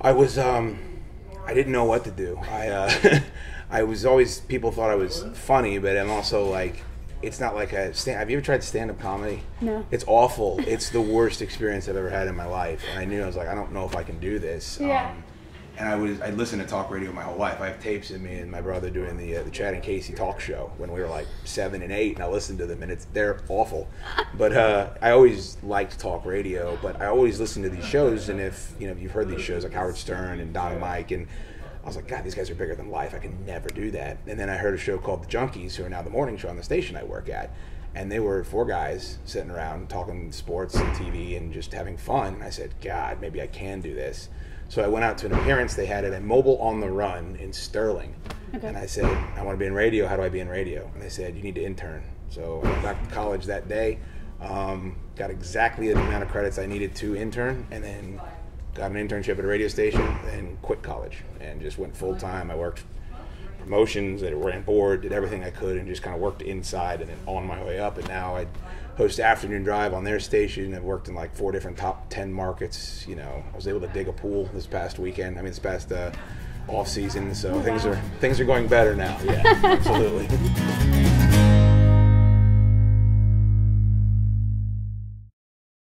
I was um, I didn't know what to do. I uh, I was always people thought I was funny, but I'm also like it's not like a stand. Have you ever tried stand up comedy? No. It's awful. it's the worst experience I've ever had in my life, and I knew I was like I don't know if I can do this. Yeah. Um, and I was I listened to talk radio my whole life. I have tapes of me and my brother doing the uh, the Chad and Casey talk show when we were like seven and eight, and I listened to them, and it's they're awful. But uh, I always liked talk radio, but I always listened to these shows, and if you know you've heard these shows like Howard Stern and Don and Mike, and I was like, God, these guys are bigger than life. I can never do that. And then I heard a show called The Junkies, who are now the morning show on the station I work at. And they were four guys sitting around talking sports and TV and just having fun. And I said, God, maybe I can do this. So I went out to an appearance they had at a Mobil on the run in Sterling. Okay. And I said, I want to be in radio. How do I be in radio? And they said, You need to intern. So I went back to college that day, um, got exactly the amount of credits I needed to intern, and then got an internship at a radio station, and quit college and just went full time. I worked promotions, I ran board, did everything I could, and just kind of worked inside and then on my way up. And now I host afternoon drive on their station. I've worked in like four different top ten markets. You know, I was able to dig a pool this past weekend. I mean, this past uh, off season. So things are things are going better now. Yeah, absolutely.